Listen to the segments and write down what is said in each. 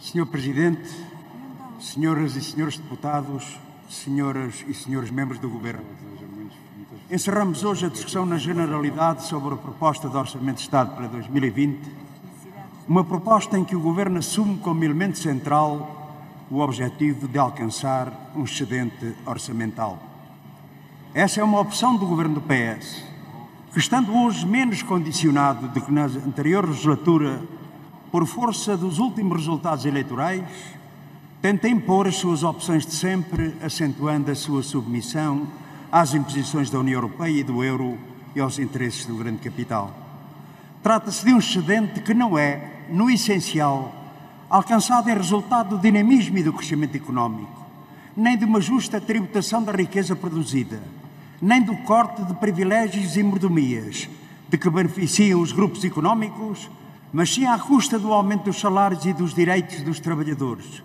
Senhor Presidente, senhoras e senhores deputados, senhoras e senhores membros do Governo. Encerramos hoje a discussão na generalidade sobre a proposta de Orçamento de Estado para 2020, uma proposta em que o Governo assume como elemento central o objetivo de alcançar um excedente orçamental. Essa é uma opção do Governo do PS, que estando hoje menos condicionado do que na anterior legislatura por força dos últimos resultados eleitorais, tenta impor as suas opções de sempre, acentuando a sua submissão às imposições da União Europeia e do euro e aos interesses do grande capital. Trata-se de um excedente que não é, no essencial, alcançado em resultado do dinamismo e do crescimento económico, nem de uma justa tributação da riqueza produzida, nem do corte de privilégios e mordomias de que beneficiam os grupos económicos mas sim à custa do aumento dos salários e dos direitos dos trabalhadores,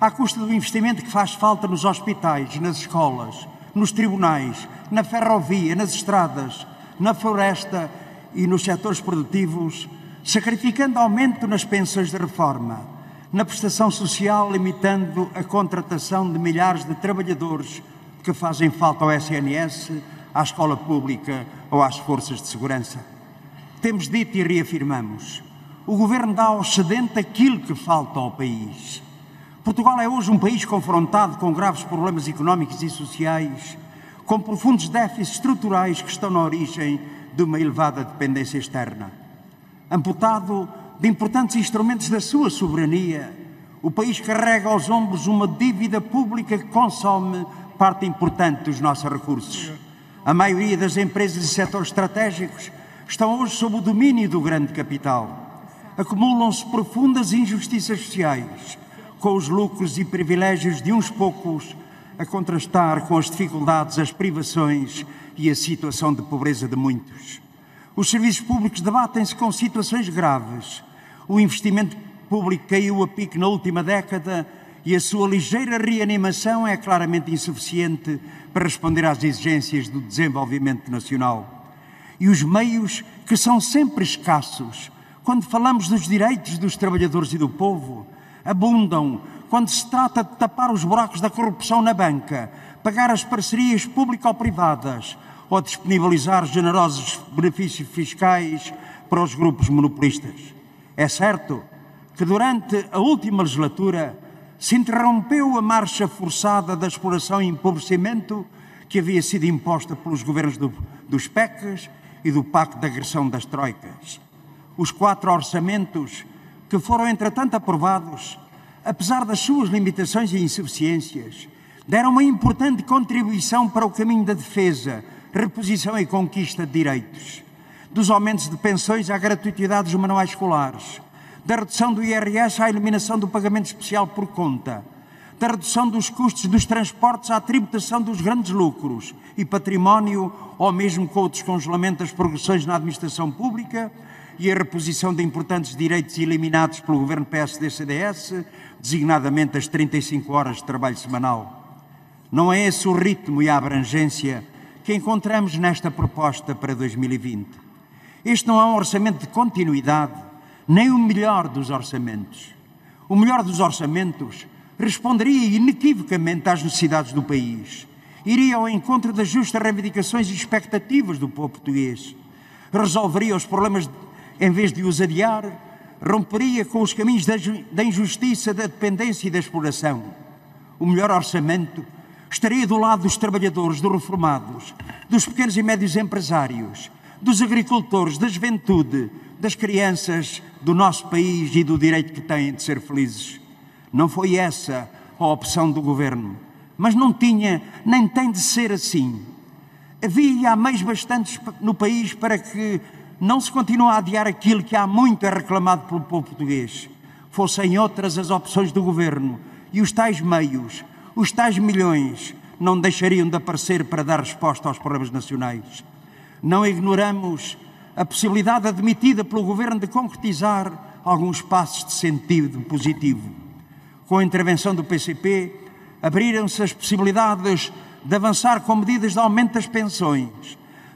à custa do investimento que faz falta nos hospitais, nas escolas, nos tribunais, na ferrovia, nas estradas, na floresta e nos setores produtivos, sacrificando aumento nas pensões de reforma, na prestação social, limitando a contratação de milhares de trabalhadores que fazem falta ao SNS, à escola pública ou às forças de segurança. Temos dito e reafirmamos o governo dá ao excedente aquilo que falta ao país. Portugal é hoje um país confrontado com graves problemas económicos e sociais, com profundos déficits estruturais que estão na origem de uma elevada dependência externa. Amputado de importantes instrumentos da sua soberania, o país carrega aos ombros uma dívida pública que consome parte importante dos nossos recursos. A maioria das empresas e setores estratégicos estão hoje sob o domínio do grande capital acumulam-se profundas injustiças sociais, com os lucros e privilégios de uns poucos a contrastar com as dificuldades, as privações e a situação de pobreza de muitos. Os serviços públicos debatem-se com situações graves. O investimento público caiu a pique na última década e a sua ligeira reanimação é claramente insuficiente para responder às exigências do desenvolvimento nacional. E os meios, que são sempre escassos, quando falamos dos direitos dos trabalhadores e do povo, abundam quando se trata de tapar os buracos da corrupção na banca, pagar as parcerias público-privadas ou disponibilizar generosos benefícios fiscais para os grupos monopolistas. É certo que durante a última legislatura se interrompeu a marcha forçada da exploração e empobrecimento que havia sido imposta pelos governos do, dos PECs e do Pacto de Agressão das Troicas os quatro orçamentos que foram, entretanto, aprovados, apesar das suas limitações e insuficiências, deram uma importante contribuição para o caminho da defesa, reposição e conquista de direitos. Dos aumentos de pensões à gratuitidade dos manuais escolares, da redução do IRS à eliminação do pagamento especial por conta, da redução dos custos dos transportes à tributação dos grandes lucros e património, ou mesmo com o descongelamento das progressões na administração pública, e a reposição de importantes direitos eliminados pelo governo PSD-CDS, designadamente as 35 horas de trabalho semanal. Não é esse o ritmo e a abrangência que encontramos nesta proposta para 2020. Este não é um orçamento de continuidade, nem o melhor dos orçamentos. O melhor dos orçamentos responderia inequivocamente às necessidades do país, iria ao encontro das justas reivindicações e expectativas do povo português, resolveria os problemas em vez de os adiar, romperia com os caminhos da injustiça, da dependência e da exploração. O melhor orçamento estaria do lado dos trabalhadores, dos reformados, dos pequenos e médios empresários, dos agricultores, da juventude, das crianças do nosso país e do direito que têm de ser felizes. Não foi essa a opção do governo, mas não tinha nem tem de ser assim. Havia há meios bastantes no país para que não se continua a adiar aquilo que há muito é reclamado pelo povo português. Fossem outras as opções do governo e os tais meios, os tais milhões, não deixariam de aparecer para dar resposta aos problemas nacionais. Não ignoramos a possibilidade admitida pelo governo de concretizar alguns passos de sentido positivo. Com a intervenção do PCP, abriram-se as possibilidades de avançar com medidas de aumento das pensões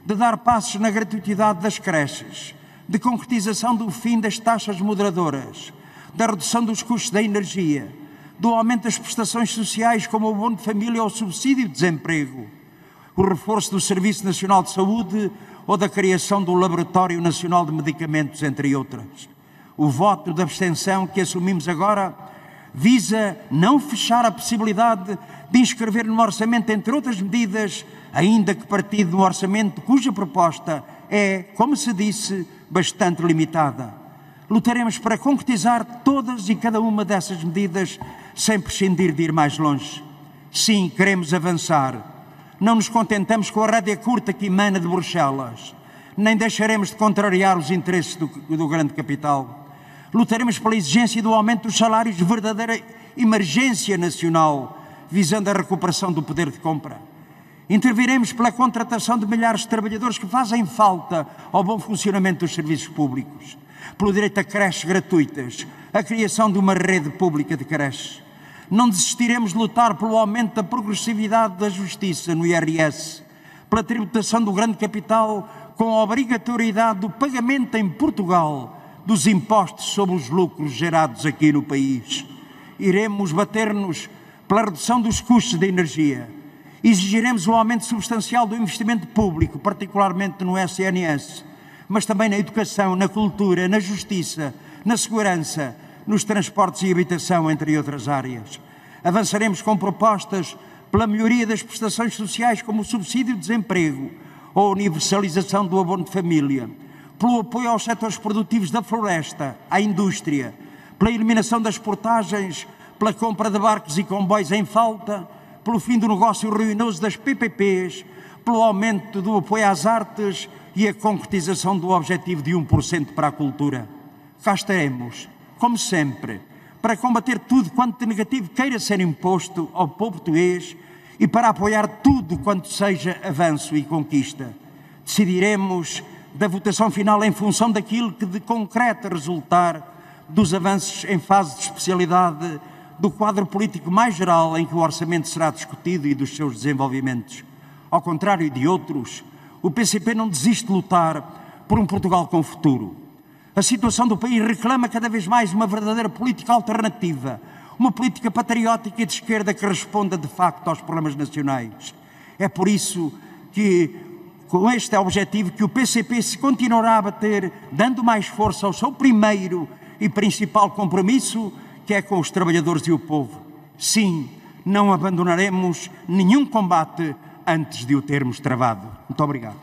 de dar passos na gratuitidade das creches, de concretização do fim das taxas moderadoras, da redução dos custos da energia, do aumento das prestações sociais como o abono de família ou o subsídio de desemprego, o reforço do Serviço Nacional de Saúde ou da criação do Laboratório Nacional de Medicamentos, entre outras. O voto de abstenção que assumimos agora visa não fechar a possibilidade de inscrever no orçamento, entre outras medidas, ainda que partido do orçamento cuja proposta é, como se disse, bastante limitada. Lutaremos para concretizar todas e cada uma dessas medidas sem prescindir de ir mais longe. Sim, queremos avançar. Não nos contentamos com a rédea curta que emana de Bruxelas, nem deixaremos de contrariar os interesses do, do grande capital. Lutaremos pela exigência do aumento dos salários de verdadeira emergência nacional, visando a recuperação do poder de compra. Interviremos pela contratação de milhares de trabalhadores que fazem falta ao bom funcionamento dos serviços públicos, pelo direito a creches gratuitas, a criação de uma rede pública de creches. Não desistiremos de lutar pelo aumento da progressividade da justiça no IRS, pela tributação do grande capital com a obrigatoriedade do pagamento em Portugal dos impostos sobre os lucros gerados aqui no país. Iremos bater-nos pela redução dos custos da energia. Exigiremos um aumento substancial do investimento público, particularmente no SNS, mas também na educação, na cultura, na justiça, na segurança, nos transportes e habitação, entre outras áreas. Avançaremos com propostas pela melhoria das prestações sociais, como o subsídio de desemprego ou a universalização do abono de família pelo apoio aos setores produtivos da floresta, à indústria, pela eliminação das portagens, pela compra de barcos e comboios em falta, pelo fim do negócio ruinoso das PPPs, pelo aumento do apoio às artes e a concretização do objetivo de 1% para a cultura. Cá estaremos, como sempre, para combater tudo quanto de negativo queira ser imposto ao povo português e para apoiar tudo quanto seja avanço e conquista. Decidiremos da votação final em função daquilo que de concreto resultar dos avanços em fase de especialidade do quadro político mais geral em que o orçamento será discutido e dos seus desenvolvimentos. Ao contrário de outros, o PCP não desiste de lutar por um Portugal com futuro. A situação do país reclama cada vez mais uma verdadeira política alternativa, uma política patriótica e de esquerda que responda de facto aos problemas nacionais. É por isso que com este objetivo que o PCP se continuará a bater, dando mais força ao seu primeiro e principal compromisso, que é com os trabalhadores e o povo. Sim, não abandonaremos nenhum combate antes de o termos travado. Muito obrigado.